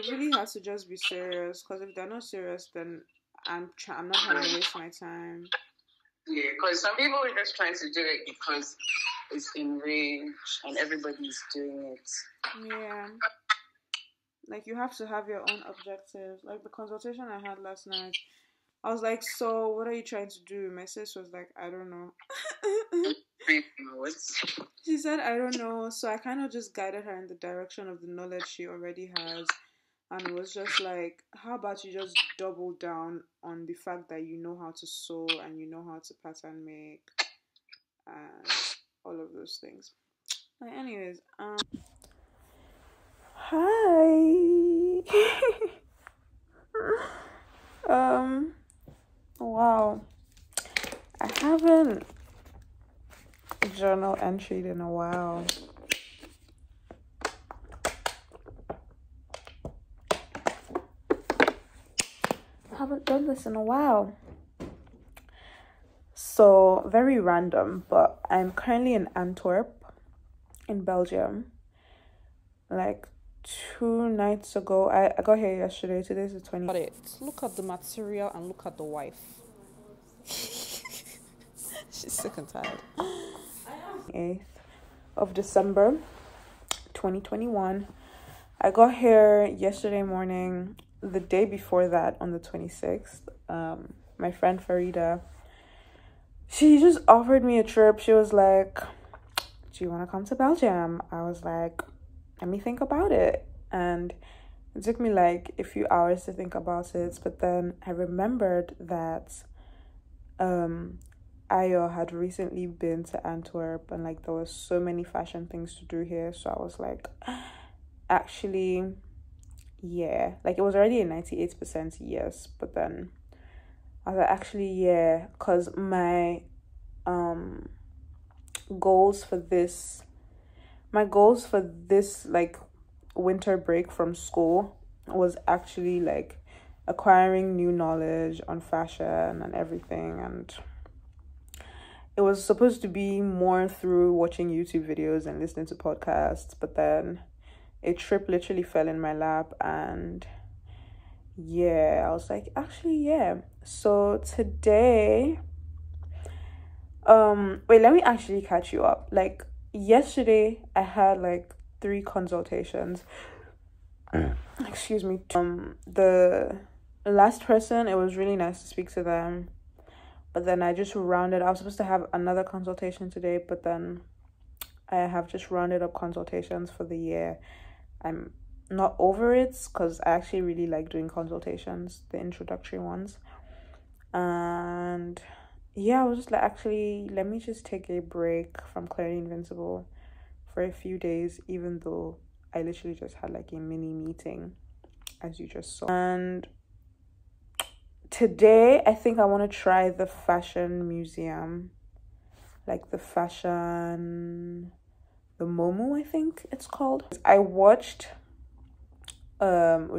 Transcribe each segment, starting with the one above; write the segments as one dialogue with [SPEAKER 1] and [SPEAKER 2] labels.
[SPEAKER 1] And that's the thing, yeah, they really has to just be serious. Because if they're not serious, then I'm try- I'm not gonna waste my time.
[SPEAKER 2] Yeah, because some people are just trying to do it because it's in range and everybody's doing it.
[SPEAKER 1] Yeah. Like you have to have your own objectives. Like the consultation I had last night, I was like, "So, what are you trying to do?" My sis was like, "I don't know." she said, "I don't know." So I kind of just guided her in the direction of the knowledge she already has, and it was just like, "How about you just double down on the fact that you know how to sew and you know how to pattern make, and all of those things." But anyways, um. Hi. um wow. I haven't journal entry in a while. Haven't done this in a while. So, very random, but I'm currently in Antwerp in Belgium. Like two nights ago. I, I got here yesterday. Today's the 20th. Got it. Look at the material and look at the wife. She's sick and tired. 8th of December 2021. I got here yesterday morning. The day before that, on the 26th, um, my friend Faridha, she just offered me a trip. She was like, Do you want to come to Belgium? I was like, let me think about it. And it took me like a few hours to think about it, but then I remembered that um Ayo had recently been to Antwerp and like there was so many fashion things to do here. So I was like, actually, yeah. Like it was already a 98% yes, but then I was like, actually, yeah, because my um goals for this my goals for this like winter break from school was actually like acquiring new knowledge on fashion and everything and it was supposed to be more through watching YouTube videos and listening to podcasts but then a trip literally fell in my lap and yeah I was like actually yeah so today um wait let me actually catch you up like yesterday I had like three consultations. Excuse me. Um, the last person, it was really nice to speak to them, but then I just rounded. I was supposed to have another consultation today, but then I have just rounded up consultations for the year. I'm not over it because I actually really like doing consultations, the introductory ones, and yeah, I was just like, actually, let me just take a break from Clearly Invincible for a few days, even though I literally just had like a mini meeting, as you just saw. And today, I think I want to try the fashion museum, like the fashion, the MoMu, I think it's called. I watched um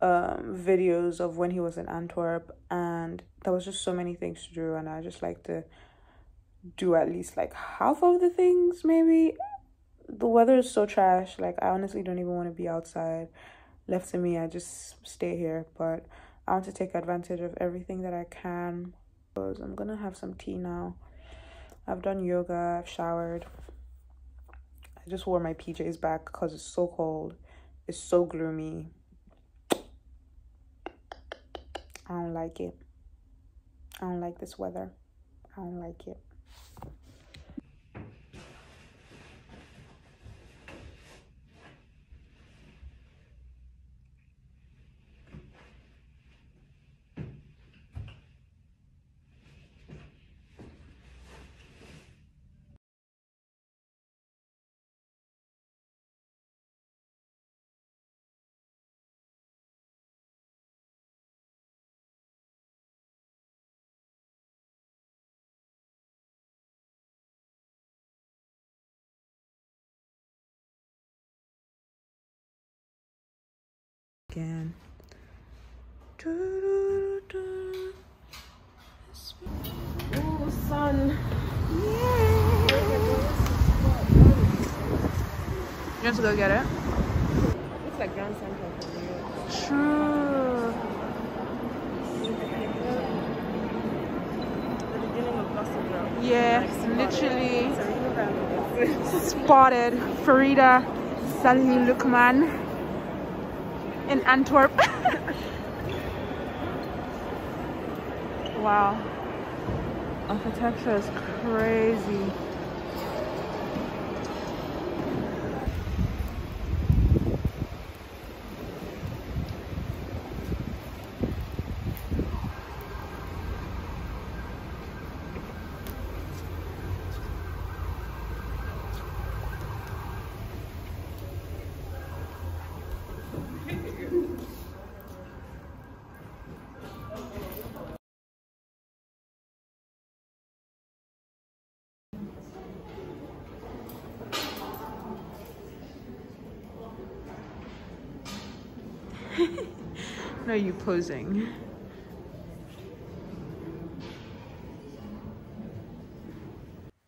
[SPEAKER 1] um videos of when he was in Antwerp and there was just so many things to do and I just like to do at least like half of the things maybe. The weather is so trash like I honestly don't even want to be outside. Left to me I just stay here but I want to take advantage of everything that I can. I'm gonna have some tea now I've done yoga I've showered I just wore my PJs back because it's so cold it's so gloomy I don't like it. I don't like this weather. I don't like it. Again.
[SPEAKER 3] Oh, sun.
[SPEAKER 1] Yeah. going to go get it?
[SPEAKER 3] Looks like Grand Central from New York.
[SPEAKER 1] True.
[SPEAKER 3] The beginning of Gossip Girl.
[SPEAKER 1] Yeah,
[SPEAKER 3] Like,
[SPEAKER 1] literally spotted Faridha Salih Lukman in Antwerp. wow. Architecture is crazy. No, you posing.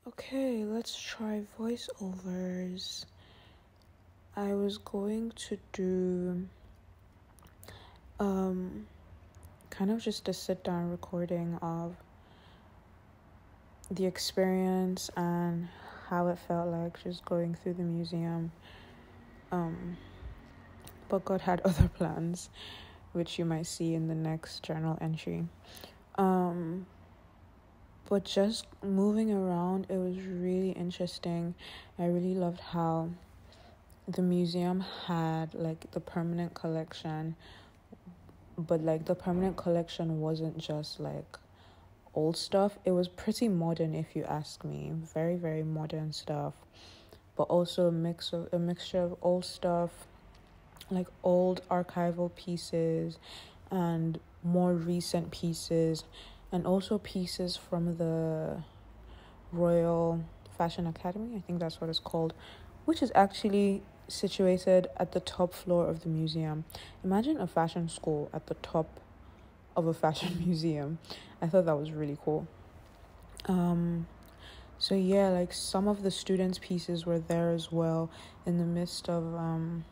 [SPEAKER 1] Okay, let's try voiceovers. I was going to do um kind of just a sit down recording of the experience and how it felt like just going through the museum. Um but God had other plans, which you might see in the next journal entry. Um, but just moving around, it was really interesting. I really loved how the museum had like the permanent collection, but like the permanent collection wasn't just like old stuff, it was pretty modern, if you ask me. Very, very modern stuff, but also a mix of a mixture of old stuff like old archival pieces and more recent pieces and also pieces from the Royal Fashion Academy, I think that's what it's called, which is actually situated at the top floor of the museum. Imagine a fashion school at the top of a fashion museum. I thought that was really cool. Um so yeah, like some of the students' pieces were there as well in the midst of um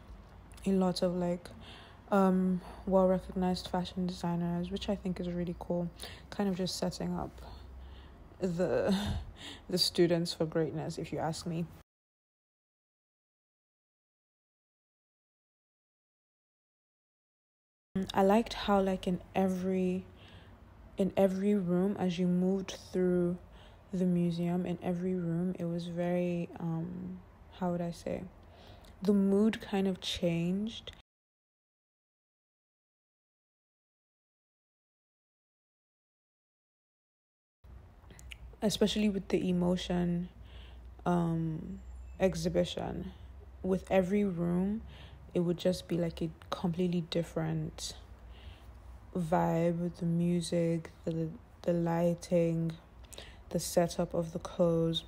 [SPEAKER 1] a lot of like um well recognized fashion designers which i think is really cool kind of just setting up the the students for greatness if you ask me. I liked how like in every in every room as you moved through the museum in every room it was very um how would i say the mood kind of changed. Especially with the emotion um, exhibition. With every room, it would just be like a completely different vibe the music, the the lighting, the setup of the clothes.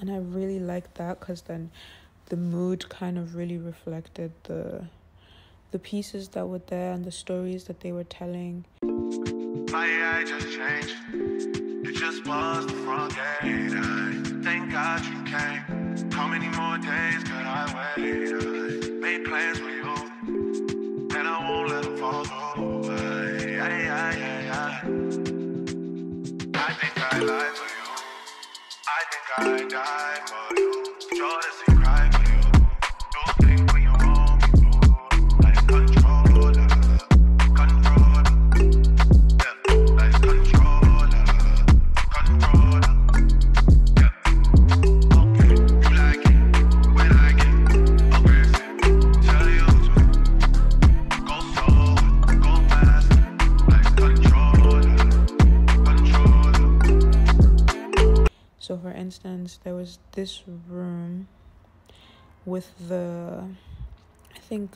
[SPEAKER 1] And I really liked that because then the mood kind of really reflected the the pieces that were there and the stories that they were telling.
[SPEAKER 4] Just changed. Just was the front gate. I thank God you came. How many more days could I wait? I made plans with you, and I won't let them fall through. I, I, I, I, I think I you. I think I for you.
[SPEAKER 1] Instance, there was this room with the, I think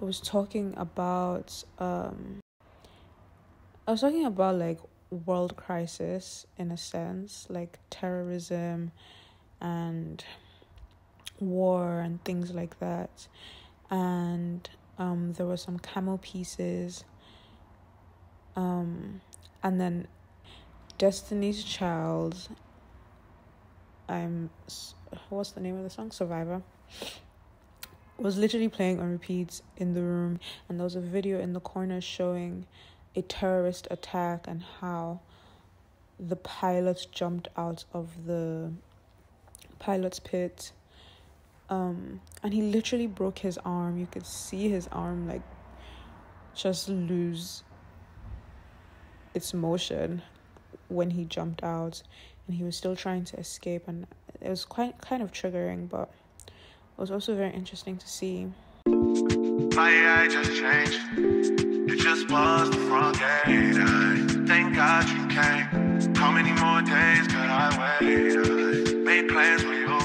[SPEAKER 1] it was talking about, um, I was talking about like world crisis in a sense, like terrorism and war and things like that. And um, there were some camel pieces. Um, and then Destiny's Child I'm what's the name of the song? Survivor. was literally playing on repeats in the room, and there was a video in the corner showing a terrorist attack and how the pilot jumped out of the pilot's pit. Um, and he literally broke his arm. You could see his arm like just lose its motion when he jumped out and he was still trying to escape and it was quite kind of triggering but it was also very interesting to see
[SPEAKER 4] My just changed. You just the front gate. I thank God you came. How many more days could I wait? I made plans with you,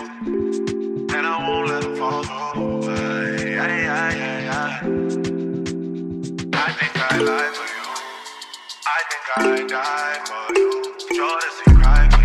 [SPEAKER 4] and I won't let them fall through. I, I, I, I, I. I think I lied for think I died for you. For you.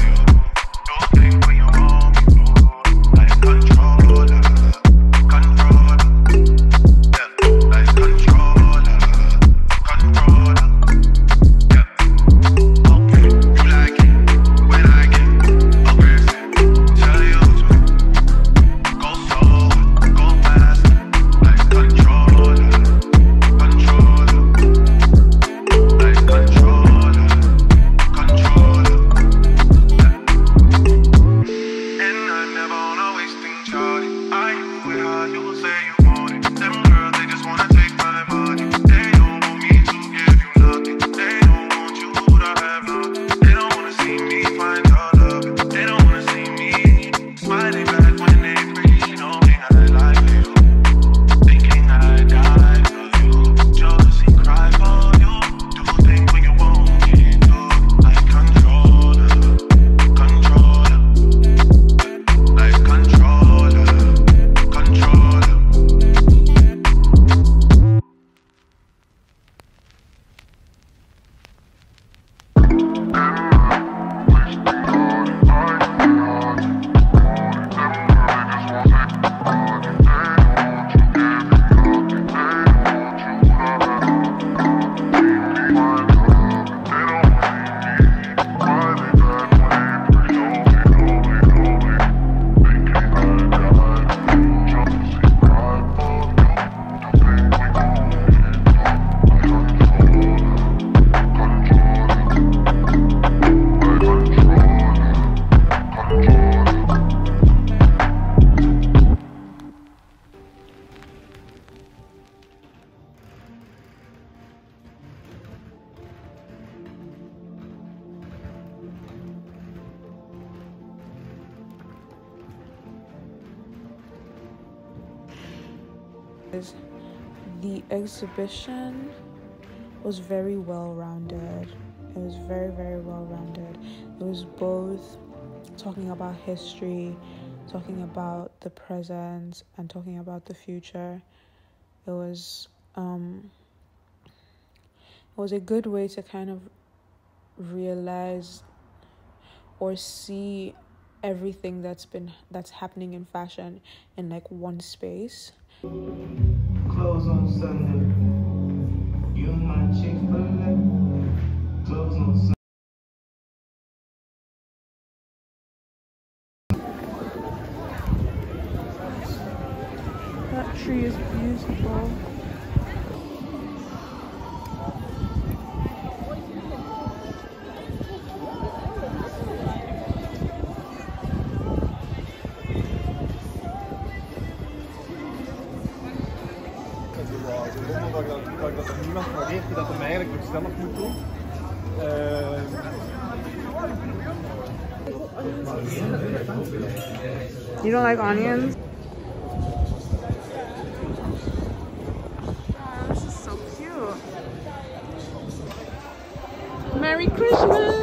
[SPEAKER 1] The exhibition was very well rounded. It was very, very well rounded. It was both talking about history, talking about the present, and talking about the future. It was um it was a good way to kind of realize or see everything that's been that's happening in fashion in like one space.
[SPEAKER 5] Close on Sunday. You my Chick fil A. Close on Sunday.
[SPEAKER 1] That tree is beautiful. You don't like onions? this is so cute. Merry Christmas!